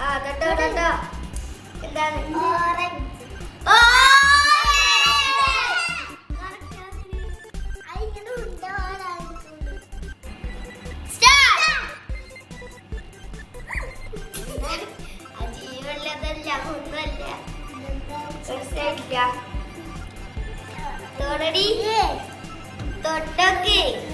ആ തട്ടോ എന്താണ്? ഓറഞ്ച് തൊടടി. തൊട്ടൊക്കെ.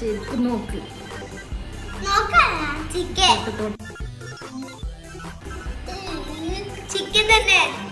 ശരിക്കും നോക്ക്. ചിക്കൻ. ചിക്കൻ തന്നെ.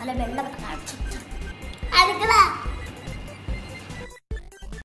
നല്ല വെള്ളം കാണിച്ചു